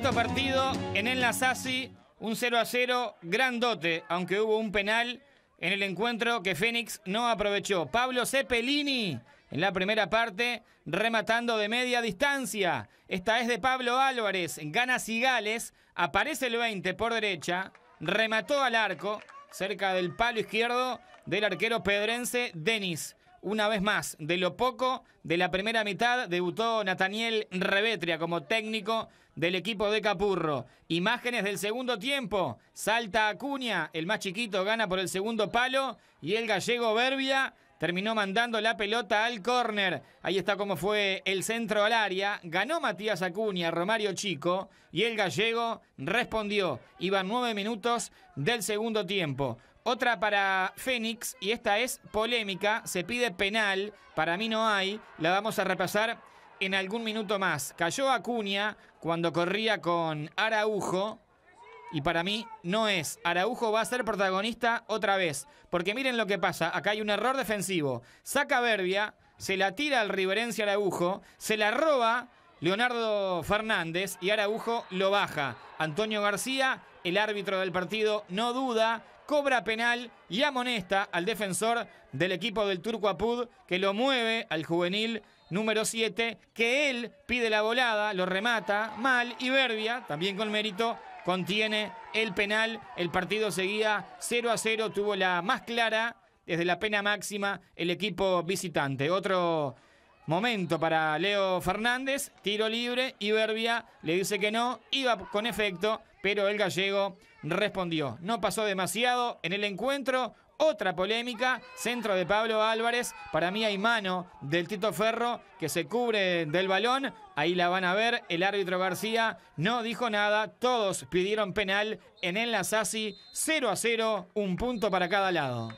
Cuarto partido en el Nasasi, un 0 a 0, grandote, aunque hubo un penal en el encuentro que Fénix no aprovechó. Pablo Cepelini en la primera parte, rematando de media distancia. Esta es de Pablo Álvarez, gana Cigales, aparece el 20 por derecha, remató al arco, cerca del palo izquierdo del arquero pedrense Denis. Una vez más, de lo poco de la primera mitad, debutó Nathaniel Revetria como técnico del equipo de Capurro. Imágenes del segundo tiempo. Salta Acuña, el más chiquito gana por el segundo palo y el gallego Berbia terminó mandando la pelota al córner. Ahí está como fue el centro al área. Ganó Matías Acuña, Romario Chico y el gallego respondió. Iban nueve minutos del segundo tiempo. Otra para Fénix, y esta es polémica, se pide penal, para mí no hay, la vamos a repasar en algún minuto más. Cayó Acuña cuando corría con Araujo, y para mí no es. Araujo va a ser protagonista otra vez, porque miren lo que pasa, acá hay un error defensivo. Saca Berbia, se la tira al Riverense Araujo, se la roba Leonardo Fernández y Araujo lo baja. Antonio García, el árbitro del partido, no duda, cobra penal y amonesta al defensor del equipo del Turco Apud que lo mueve al juvenil número 7, que él pide la volada, lo remata mal y Berbia, también con mérito, contiene el penal. El partido seguía 0 a 0, tuvo la más clara desde la pena máxima el equipo visitante. Otro momento para Leo Fernández, tiro libre y Berbia le dice que no, iba con efecto, pero el gallego respondió. No pasó demasiado en el encuentro. Otra polémica, centro de Pablo Álvarez. Para mí hay mano del Tito Ferro que se cubre del balón. Ahí la van a ver. El árbitro García no dijo nada. Todos pidieron penal en el Lasasi. 0 a 0, un punto para cada lado.